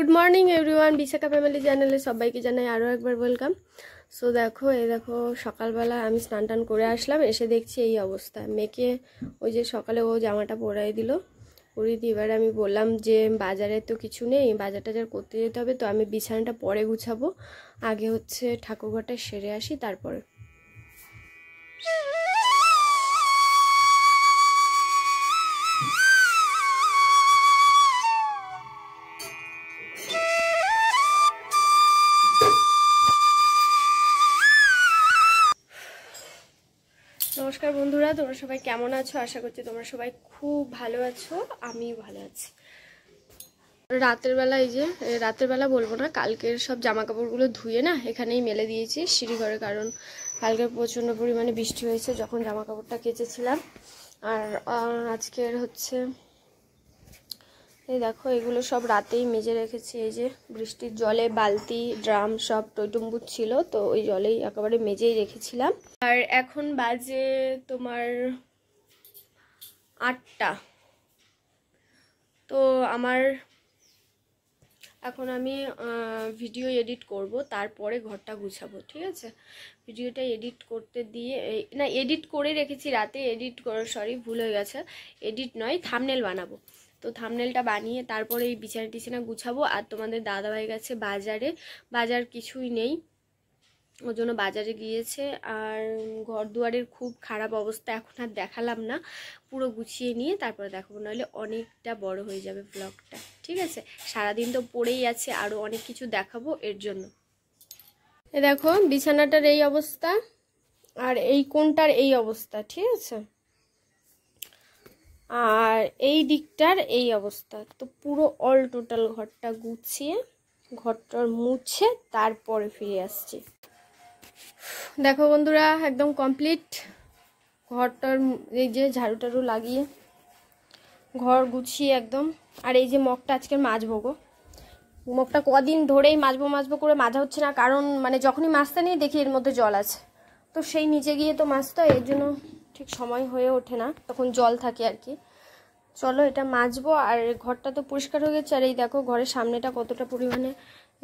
Good morning everyone Bishakha family চ্যানেলে সবাইকে জানাই আরও একবার ওয়েলকাম সো দেখো, এই দেখো, সকালবেলা আমি স্নান টান করে আসলাম, এসে দেখছি এই অবস্থা। মেয়েকে ওই যে সকালে ও জামাটা পরাই দিল। পরিয়ে দিয়ে এবার আমি বললাম যে, বাজারে তো কিছু নেই, বাজার টাজার করতে যেতে হবে, তো আমি বিছানাটা পরে গুছাবো। আগে হচ্ছে ঠাকুরঘরটা সেরে আসি, তারপরে। বন্ধুরা, তোমরা সবাই কেমন আছো? আশা করছি তোমরা সবাই খুব ভালো আছো, আমিও ভালো আছি। রাতের বেলা এই যে রাতের বেলা বলব না, কালকের সব জামা কাপড়গুলো ধুয়ে না এখানেই মেলে দিয়েছি সিঁড়িঘরে, কারণ কালকে প্রচণ্ড পরিমাণে বৃষ্টি হয়েছে যখন জামা কাপড়টা কেচেছিলাম আর আজকের হচ্ছে এই দেখো, এগুলো সব রাতেই মেজে রেখেছি। এই যে বৃষ্টির জলে বালতি, ড্রাম সব টইটুম্বুর ছিল, তো ওই জলেই একেবারে মেজেই রেখেছিলাম। আর এখন বাজে তোমার আটটা। তো আমার এখন আমি ভিডিও এডিট করব, তারপরে ঘরটা গুছাবো, ঠিক আছে? ভিডিওটা এডিট করতে দিয়ে না, এডিট করে রেখেছি, রাতে এডিট সরি, ভুল হয়ে গেছে। এডিট নয়, থামনেল বানাবো। তো থামনেলটা বানিয়ে তারপরে এই বিছানা টিছানা গুছাবো আর তোমাদের দাদাভাই গেছে বাজারে, বাজার কিছুই নেই। ওর জন্য বাজারে গিয়েছে আর ঘর দুয়ারের খুব খারাপ অবস্থা এখন আর দেখালাম না। পুরো গুছিয়ে নিয়ে তারপরে দেখাবো, নাহলে অনেকটা বড় হয়ে যাবে ব্লগটা ঠিক আছে? সারাদিন তো পড়েই আছে আরও অনেক কিছু দেখাবো এর জন্য। এ দেখো, বিছানাটার এই অবস্থা আর এই কোনটার এই অবস্থা, ঠিক আছে? আর এই দিকটার এই অবস্থা। তো পুরো অল টোটাল ঘরটা গুছিয়ে, ঘরটার মুছে তারপরে ফিরে আসছি। দেখো বন্ধুরা, একদম কমপ্লিট ঘরটার এই যে ঝাড়ু টাড়ু লাগিয়ে ঘর গুছিয়ে একদম। আর এই যে মগটা আজকে মাজবো গো। মগটা কদিন ধরেই মাজবো মাজবো করে মাজা হচ্ছে না, কারণ মানে যখনই মাজতে নিই দেখি এর মধ্যে জল আছে। তো সেই নিচে গিয়ে তো মাজতে হয়, এর জন্য ঠিক সময় হয়ে ওঠে না তখন জল থাকে আর কি। চলো এটা মাজবো আর ঘরটা তো পরিষ্কার হয়ে গেছে আর এই দেখো ঘরের সামনেটা কতটা পরিমাণে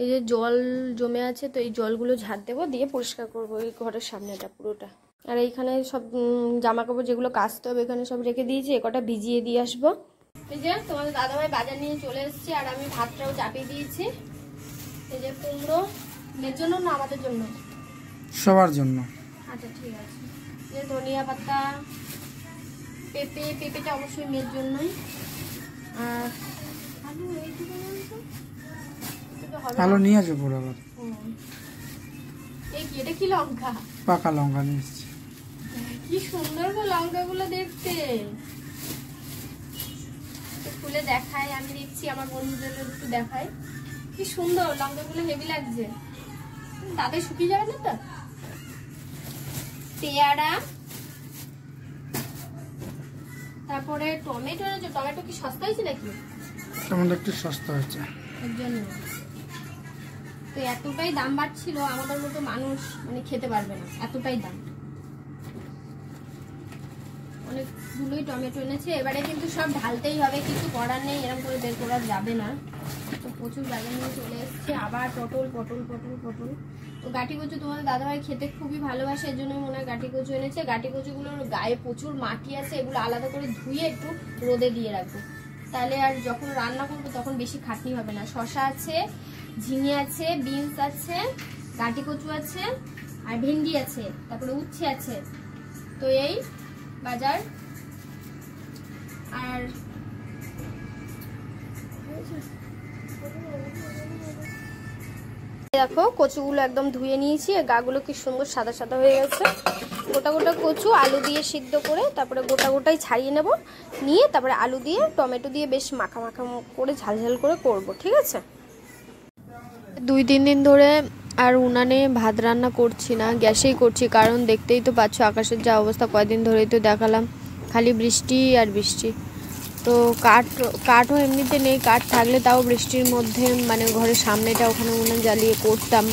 এই যে জল জমে আছে তো এই জলগুলো ঝাড় দেবো দিয়ে পরিষ্কার করব এই ঘরের সামনেটা পুরোটা। আর এইখানে সব জামা কাপড় যেগুলো কাচতে হবে এখানে সব রেখে দিয়েছি কটা ভিজিয়ে দিয়ে আসব। এই যে তোমাদের দাদাভাই বাজার নিয়ে চলে এসেছি আর আমি ভাতটাও চাপিয়ে দিয়েছি। এই যে কুমড়ো মেয়ের জন্য না আমাদের জন্য? সবার জন্য। আচ্ছা ঠিক আছে। যে ধনিয়া পাতা পেঁপে পেঁপেটা অবশ্যই মেয়ের জন্যই। আর আলু নিয়ে আসবে। পুরো আবার। এই কি এটা কি লঙ্কা? পাকা লঙ্কা নিয়ে এসছি। কি সুন্দর গো লঙ্কাগুলো দেখতে। খুলে দেখাই আমি দেখছি আমার বন্ধুদের একটু দেখাই। কি সুন্দর লঙ্কাগুলো হেভি লাগছে। দাঁতে শুকিয়ে যাবে না তো? পেয়ারা। তারপরে টমেটো এনেছো? টমেটো কি সস্তা হয়েছে নাকি? টমেটো একটু সস্তা হয়েছে। এর জন্য। তো এতটাই দাম বাড়ছিল আমাদের মতো মানুষ মানে খেতে পারবে না। এতটাই দাম। অনেকগুলোই টমেটো এনেছে। এবারে কিন্তু সব ঢালতেই হবে কিছু করার নেই এরকম করে বের করা যাবে না। তো প্রচুর বাজার নিয়ে চলে এসছে, আবার পটল পটল পটল পটল। তো গাটি কচু তোমাদের দাদাভাই খেতে খুবই ভালোবাসে এর জন্যই মনে হয় গাটি কচু এনেছে। গাটি কচুগুলোর গায়ে প্রচুর মাটি আছে, এগুলো আলাদা করে ধুয়ে একটু রোদে দিয়ে রাখব। তাহলে আর যখন রান্না করব তখন বেশি খাটনি হবে না। শশা আছে, ঝিঙে আছে, বিনস আছে গাটি কচু আছে, আর ভেন্ডি আছে, তারপরে উচ্ছে আছে। তো এই বাজার। আর দেখো, কচুগুলো একদম ধুয়ে নিয়েছি গাগুলো কি সুন্দর সাদা সাদা হয়ে গেছে। গোটা গোটা কচু, আলু দিয়ে সিদ্ধ করে, তারপরে গোটা গোটাই ছাড়িয়ে নেব। নিয়ে তারপরে আলু দিয়ে, টমেটো দিয়ে বেশ মাখা মাখা করে, ঝাল ঝাল করে করব, ঠিক আছে? দুই, তিন দিন ধরে আর উনানে ভাত রান্না করছি না, গ্যাসেই করছি, কারণ দেখতেই তো পাচ্ছ আকাশের যা অবস্থা, কয়দিন ধরেই তো দেখালাম। খালি বৃষ্টি আর বৃষ্টি। তো কাঠ, কাঠও এমনিতে নেই। কাঠ থাকলে তাও বৃষ্টির মধ্যে মানে ঘরের সামনেটা ওখানে উনুন জ্বালিয়ে করতাম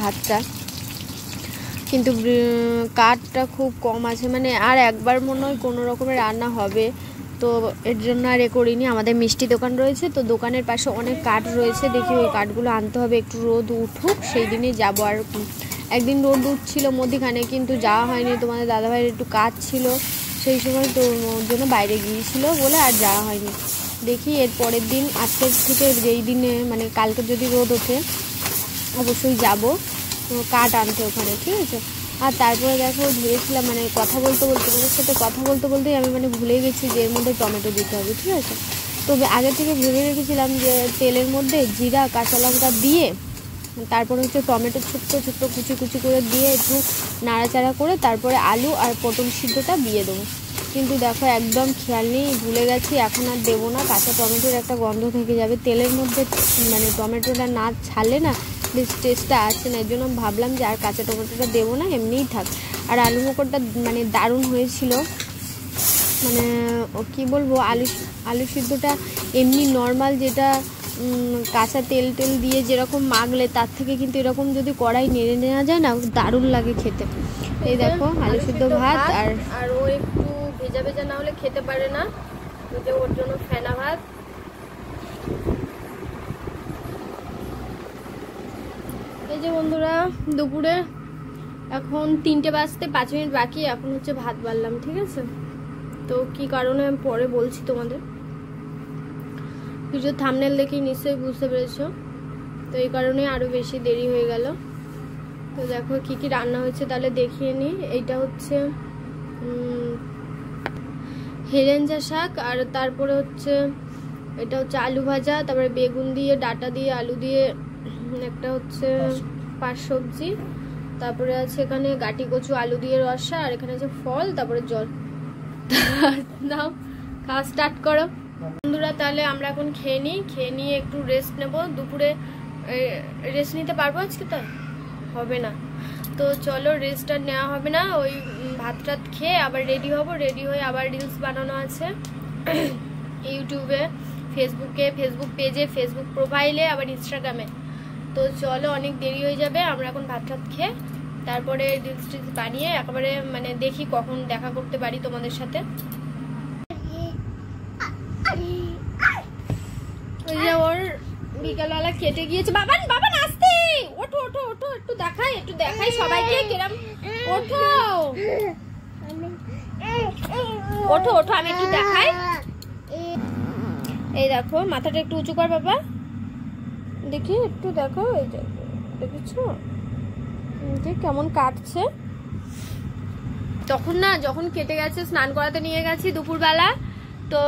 ভাতটা। কিন্তু কাঠটা খুব কম আছে। মানে আর একবার মনে হয় কোনো রকমের রান্না হবে। তো এর জন্য আর এ করিনি। আমাদের মিষ্টি দোকান রয়েছে, তো দোকানের পাশে অনেক কাঠ রয়েছে। দেখি ওই কাঠগুলো আনতে হবে, একটু রোদ উঠুক, সেই দিনই যাব। আর একদিন রোদ উঠছিল মধ্যিখানে, কিন্তু যাওয়া হয়নি। তোমাদের দাদাভাইয়ের একটু কাজ ছিল। সেই সময় তো জন্য বাইরে গিয়েছিল বলে আর যাওয়া হয়নি। দেখি এর পরের দিন, আজকের থেকে যেই দিনে মানে কালকে যদি রোদ ওঠে, অবশ্যই যাব। কাঠ আনতে ওখানে, ঠিক আছে? আর তারপরে দেখো, ভেবেছিলাম মানে কথা বলতে বলতে তোমাদের সাথে কথা বলতে বলতেই আমি মানে ভুলে গেছি যে এর মধ্যে টমেটো দিতে হবে, ঠিক আছে? তবে আগে থেকে ভেবে রেখেছিলাম যে তেলের মধ্যে জিরা, কাঁচা লঙ্কা দিয়ে তারপরে হচ্ছে টমেটো ছোট্ট ছোট্ট কুচি কুচি করে দিয়ে একটু নাড়াচাড়া করে তারপরে আলু আর পটল সিদ্ধটা দিয়ে দেবো। কিন্তু দেখো একদম খেয়াল নেই, ভুলে গেছি, এখন আর দেবো না। কাঁচা টমেটোর একটা গন্ধ থেকে যাবে। তেলের মধ্যে মানে টমেটোটা না ছাড়লে না বেশ টেস্টটা আসছে না। এর জন্য ভাবলাম যে আর কাঁচা টমেটোটা দেবো না, এমনিই থাক। আর আলু মকরটা মানে দারুণ হয়েছিল। মানে কি বলব, আলু আলু সিদ্ধটা এমনি নর্মাল যেটা কাঁচা তেল টেল দিয়ে যেরকম মাগলে তার থেকে কিন্তু এরকম যদি কড়াই নেড়ে নেওয়া যায় না দারুণ লাগে খেতে। এই দেখো আলু সিদ্ধ ভাত আর আর ও একটু ভেজা ভেজা না হলে খেতে পারে না। যে ওর জন্য ফেনা ভাত। এই যে বন্ধুরা দুপুরে এখন তিনটে বাজতে পাঁচ মিনিট বাকি এখন হচ্ছে ভাত বাড়লাম ঠিক আছে? তো কি কারণে আমি পরে বলছি তোমাদের। কিছু থামনেল দেখেই নিশ্চয়ই বুঝতে পেরেছ। তো এই কারণে আরও বেশি দেরি হয়ে গেল। তো দেখো কি কি রান্না হয়েছে, তাহলে দেখিয়ে নিই এইটা হচ্ছে হেরেঞ্জা শাক, আর তারপরে হচ্ছে, এটা হচ্ছে আলু ভাজা, তারপরে বেগুন দিয়ে, ডাটা দিয়ে, আলু দিয়ে, একটা হচ্ছে পাঁচ সবজি। তারপরে আছে এখানে গাটি কচু, আলু দিয়ে রসা, আর এখানে আছে ফল, তারপরে জল। নাও, খাওয়া স্টার্ট করো। বন্ধুরা, তাহলে আমরা এখন খেয়ে নিই। খেয়ে নিয়ে একটু রেস্ট নেব। দুপুরে রেস্ট নিতে পারব আজকে তো হবে না। তো চলো রেস্ট আর নেওয়া হবে না। ওই ভাত টাত খেয়ে আবার রেডি হব। রেডি হয়ে আবার রিলস বানানো আছে। ইউটিউবে ফেসবুকে ফেসবুক পেজে ফেসবুক প্রোফাইলে আবার ইনস্টাগ্রামে তো চলো, অনেক দেরি হয়ে যাবে। আমরা এখন ভাত টাত খেয়ে তারপরে রিলস টিলস বানিয়ে একেবারে মানে দেখি কখন দেখা করতে পারি তোমাদের সাথে ওই যে ওর বিকালবেলা কেটে গিয়েছে। বাবান বাবান, আসতে। ওঠো ওঠো ওঠো, একটু দেখাই একটু দেখাই সবাইকে কিরম। ওঠো। ওঠো ওঠো, আমি একটু দেখাই। এই দেখো, মাথাটা একটু উঁচু কর, বাবা। দেখি, একটু দেখো, এই দেখেছ? যে কেমন কাটছে। তখন না, যখন কেটে গেছে, স্নান করাতে নিয়ে গেছি দুপুরবেলা। তো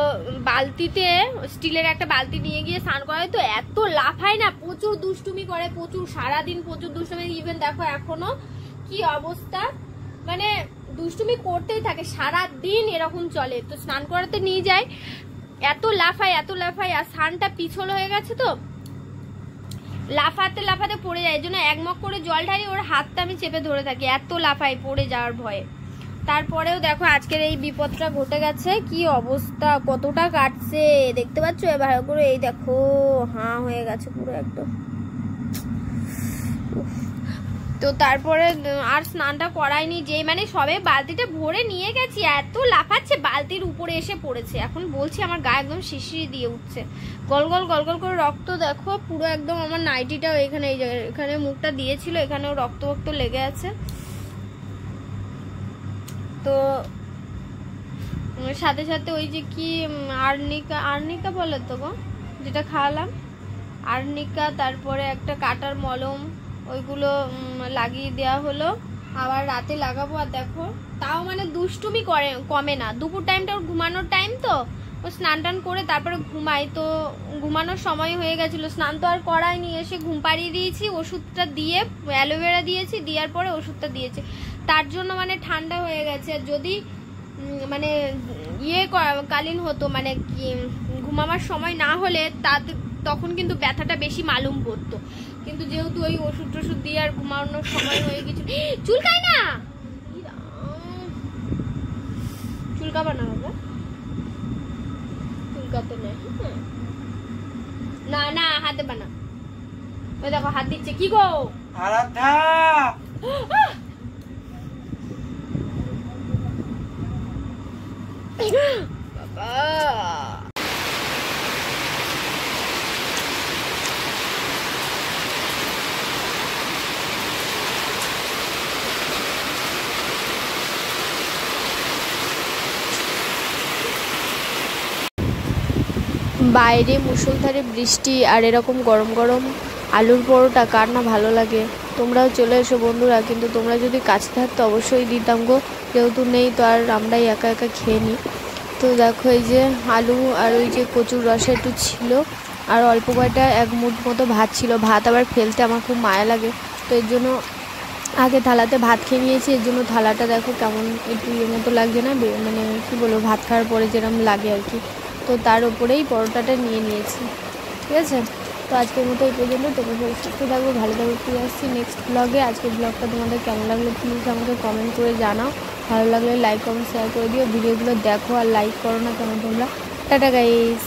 বালতিতে, স্টিলের একটা বালতি নিয়ে গিয়ে স্নান করায়, তো এত লাফায় না, প্রচুর দুষ্টুমি করে, প্রচুর সারাদিন প্রচুর দুষ্টুমি ইভেন দেখো এখনও কি অবস্থা। মানে দুষ্টুমি করতেই থাকে সারা দিন এরকম চলে, তো স্নান করাতে নিয়ে যায়। এত লাফায় এত লাফায় আর স্নানটা পিছল হয়ে গেছে তো। লাফাতে লাফাতে পড়ে যায় এই জন্য এক মগ করে জল ঢালি, ওর হাতটা আমি চেপে ধরে থাকি, এত লাফায়, পড়ে যাওয়ার ভয়ে। তারপরেও দেখো আজকের এই বিপদটা ঘটে গেছে। কি অবস্থা? কতটা কাটছে? দেখতে পাচ্ছ? এ ভালো করে এই দেখো, হাঁ হয়ে গেছে পুরো একদম। তো তারপরে আর স্নানটা করাইনি যে মানে সবে বালতিটা ভরে নিয়ে গেছি, এত লাফাচ্ছে, বালতির উপরে এসে পড়েছে। এখন বলছি আমার গায়ে একদম শিশিরি দিয়ে উঠছে। গল গল গল গল করে রক্ত দেখো, পুরো একদম আমার নাইটিটাও এখানে, এই এখানে মুখটা দিয়েছিল, এখানেও রক্ত রক্ত লেগে আছে। তো সাথে সাথে ওই যে কি আর্নিকা আর্নিকা বলে তো গো, যেটা খাওয়ালাম? আর্নিকা, তারপরে একটা কাটার মলম, ওইগুলো লাগিয়ে দেওয়া হলো। আবার রাতে লাগাবো, আর দেখো, তাও মানে দুষ্টুমি করে, কমে না। দুপুর টাইমটা ওর ঘুমানোর টাইম তো, ও স্নান টান করে তারপরে ঘুমায়। তো ঘুমানোর সময় হয়ে গেছিল, স্নান তো আর করায়নি, এসে ঘুম পাড়িয়ে দিয়েছি, ওষুধটা দিয়ে, অ্যালোভেরা দিয়েছি, দেওয়ার পরে ওষুধটা দিয়েছি। তার জন্য মানে ঠান্ডা হয়ে গেছে। আর যদি মানে ইয়ে কালীন হতো মানে কি ঘুমাবার সময় না হলে তাতে তখন কিন্তু ব্যথাটা বেশি মালুম পড়তো। কিন্তু যেহেতু ওই ওষুধ টষুধ দিয়ে আর ঘুমানোর সময় হয়ে গেছিল চুলকাই না। চুলকাবা না বাবা। চুলকাতে নেই হ্যাঁ। না না হাতে বানা। ওই দেখো হাত দিচ্ছে। কি গো? আরাধ্যা! বাইরে মুষলধারে বৃষ্টি আর এরকম গরম গরম আলুর পরোটা, কার না ভালো লাগে? তোমরাও চলে এসো বন্ধুরা, কিন্তু তোমরা যদি কাছে থাকতো অবশ্যই দিতাম গো। যেহেতু নেই তো আর আমরাই একা একা খেয়ে নিই। তো দেখো এই যে আলু আর ওই যে কচুর রসা একটু ছিল আর অল্প কয়টা এক মুঠ মতো ভাত ছিল। ভাত আবার ফেলতে আমার খুব মায়া লাগে। তো এর জন্য আগে থালাতে ভাত খেয়ে নিয়েছি। এর জন্য থালাটা দেখো কেমন একটু ইয়ে মতো লাগছে না? মানে কী বলব, ভাত খাওয়ার পরে যেরকম লাগে আর কি। তো তার উপরেই পরোটাটা নিয়ে নিয়েছি। ঠিক আছে? তো আজকের মতো এই পর্যন্ত। তোমরা সুস্থ থাকব ভালো থাকব ফিরে আসছি নেক্সট ব্লগে আজকের ব্লগটা তোমাদের কেমন লাগল প্লিজ আমাকে কমেন্ট করে জানাও। ভালো লাগলে লাইক কমেন্ট শেয়ার করে দিও। ভিডিওগুলো দেখো আর লাইক করো না কেন তোমরা। Tata guys